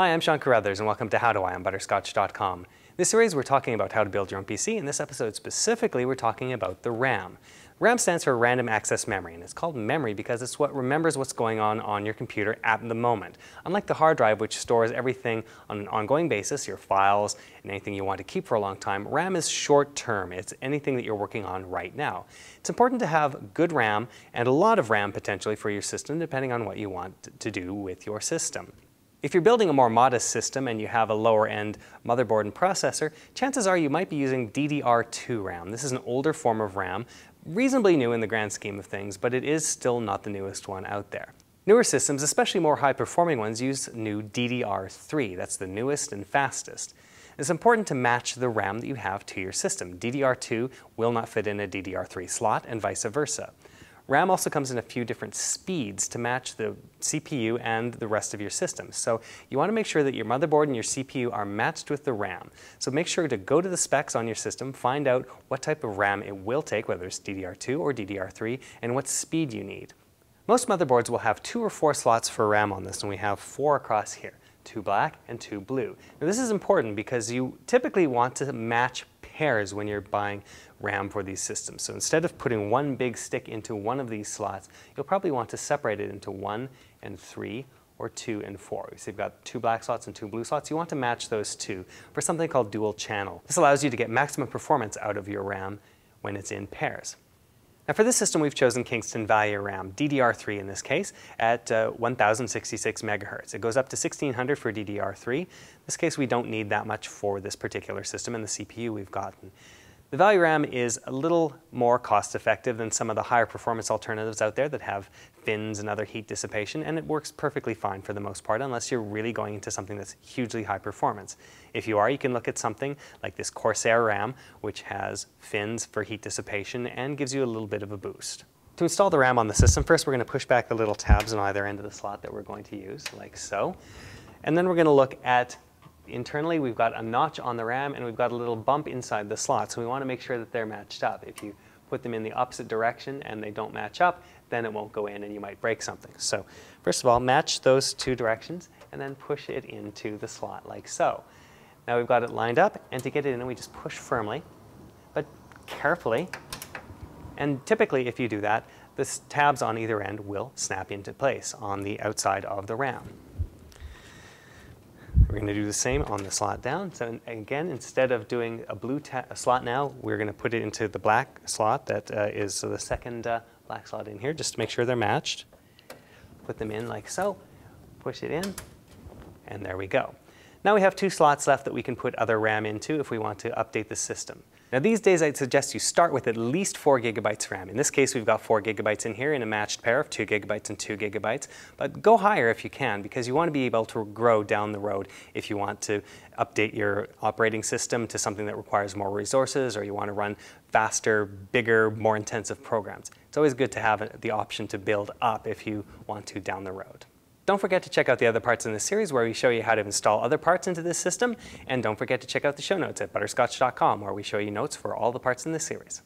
Hi, I'm Sean Carruthers and welcome to How Do I on Butterscotch.com. This series we're talking about how to build your own PC. In this episode specifically we're talking about the RAM. RAM stands for Random Access Memory and it's called memory because it's what remembers what's going on on your computer at the moment. Unlike the hard drive which stores everything on an ongoing basis, your files and anything you want to keep for a long time, RAM is short term. It's anything that you're working on right now. It's important to have good RAM and a lot of RAM potentially for your system depending on what you want to do with your system. If you're building a more modest system and you have a lower end motherboard and processor, chances are you might be using DDR2 RAM. This is an older form of RAM, reasonably new in the grand scheme of things, but it is still not the newest one out there. Newer systems, especially more high performing ones, use new DDR3. That's the newest and fastest. It's important to match the RAM that you have to your system. DDR2 will not fit in a DDR3 slot and vice versa. RAM also comes in a few different speeds to match the CPU and the rest of your system. So you want to make sure that your motherboard and your CPU are matched with the RAM. So make sure to go to the specs on your system, find out what type of RAM it will take, whether it's DDR2 or DDR3, and what speed you need. Most motherboards will have two or four slots for RAM on this, and we have four across here, two black and two blue. Now this is important because you typically want to match pairs when you're buying RAM for these systems. So instead of putting one big stick into one of these slots, you'll probably want to separate it into one and three or two and four. So you've got two black slots and two blue slots. You want to match those two for something called dual channel. This allows you to get maximum performance out of your RAM when it's in pairs. Now for this system, we've chosen Kingston Value RAM, DDR3 in this case, at uh, 1066 megahertz. It goes up to 1600 for DDR3. In this case, we don't need that much for this particular system and the CPU we've gotten. The Value RAM is a little more cost effective than some of the higher performance alternatives out there that have fins and other heat dissipation, and it works perfectly fine for the most part unless you're really going into something that's hugely high performance. If you are, you can look at something like this Corsair RAM, which has fins for heat dissipation and gives you a little bit of a boost. To install the RAM on the system, first we're going to push back the little tabs on either end of the slot that we're going to use, like so. And then we're going to look at internally, we've got a notch on the RAM and we've got a little bump inside the slot. So we want to make sure that they're matched up. If you put them in the opposite direction and they don't match up, then it won't go in and you might break something. So first of all, match those two directions and then push it into the slot like so. Now we've got it lined up and to get it in, we just push firmly, but carefully. And typically if you do that, the tabs on either end will snap into place on the outside of the RAM. We're going to do the same on the slot down. So again, instead of doing a blue a slot now, we're going to put it into the black slot that uh, is the second uh, black slot in here, just to make sure they're matched. Put them in like so, push it in, and there we go. Now we have two slots left that we can put other RAM into if we want to update the system. Now these days I'd suggest you start with at least 4 gigabytes RAM. In this case we've got 4 gigabytes in here in a matched pair of 2 gigabytes and 2 gigabytes, but go higher if you can because you want to be able to grow down the road if you want to update your operating system to something that requires more resources or you want to run faster, bigger, more intensive programs. It's always good to have the option to build up if you want to down the road. Don't forget to check out the other parts in this series where we show you how to install other parts into this system. And don't forget to check out the show notes at butterscotch.com where we show you notes for all the parts in this series.